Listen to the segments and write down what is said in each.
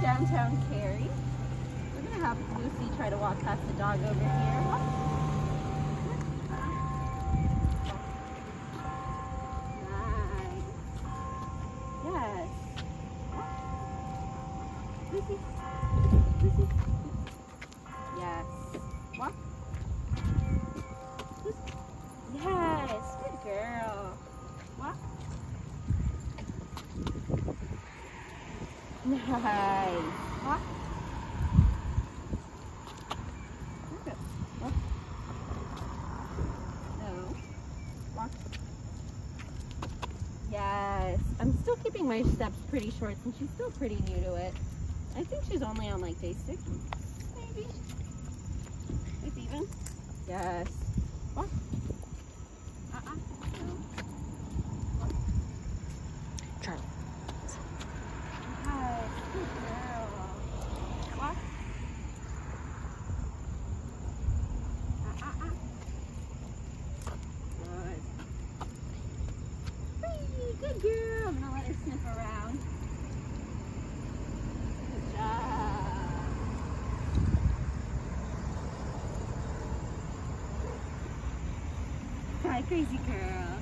downtown Cary. We're gonna have Lucy try to walk past the dog over here. Nice. Yes. Lucy. Lucy. Nice. Walk. No. Yes. I'm still keeping my steps pretty short since she's still pretty new to it. I think she's only on like day six, maybe. If even. Yes. Walk. Uh-uh. No. Charlie. Yes. Good girl. Walk. Uh-uh-uh. Good. Whee! Good girl. I'm gonna let her sniff around. Good job. Hi, crazy girl.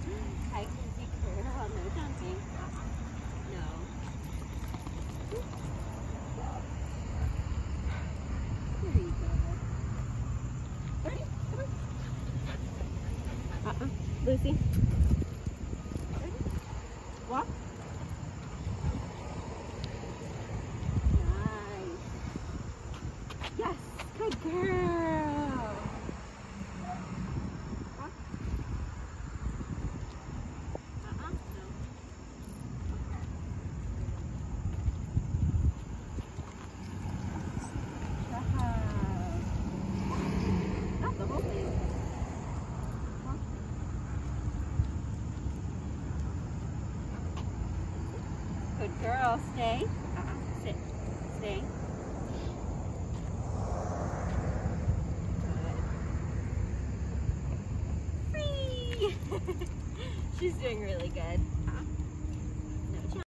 Hi, crazy girl. No jumping. No. There you go. Ready? Come on. Uh-uh. Lucy. Ready? Walk. Nice. Yes. Good girl. Whole thing. Walk. Good girl. Stay. Uh-uh. Sit. Stay. Good. Free. She's doing really good.